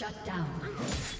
Shut down.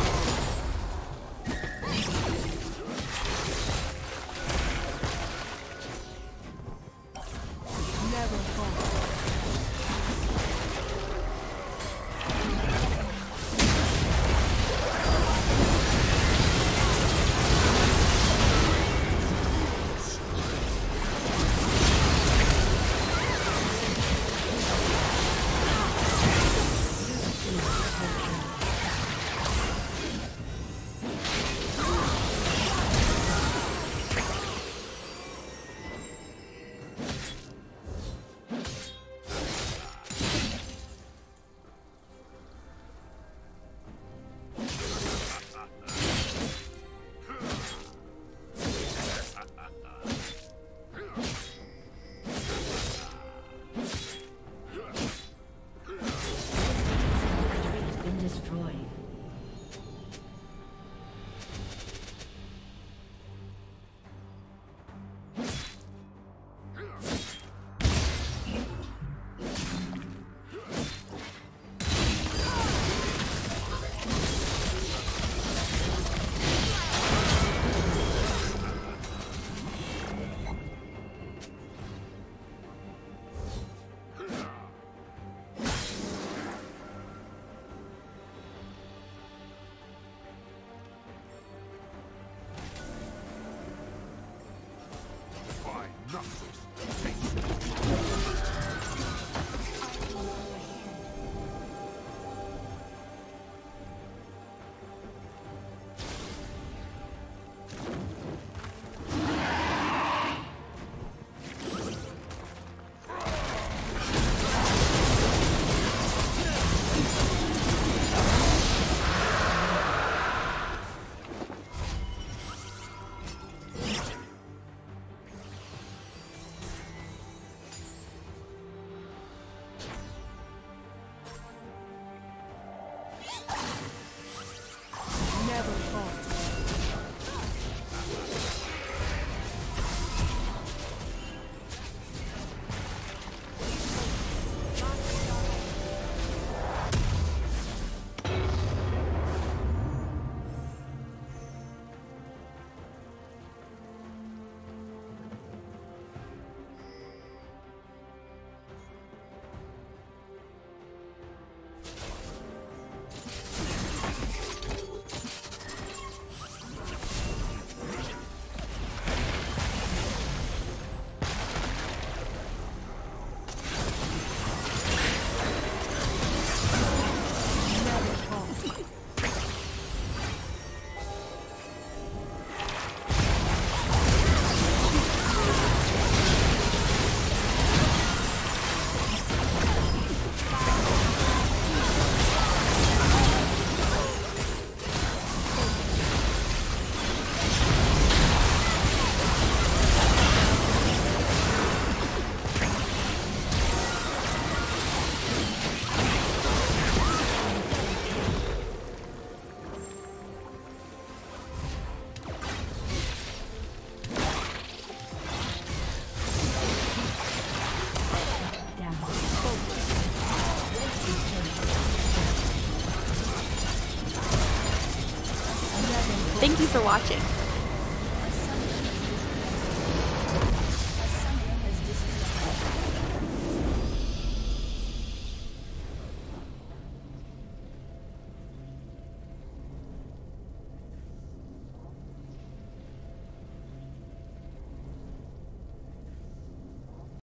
watching.